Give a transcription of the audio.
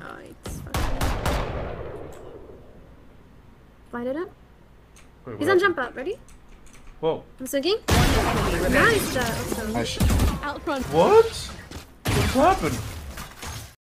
Oh, it's fucking... Light it up. Wait, He's on jump up. Ready? Whoa. I'm swinging. Nice, job. Awesome. Nice. Out front. What? What's happened?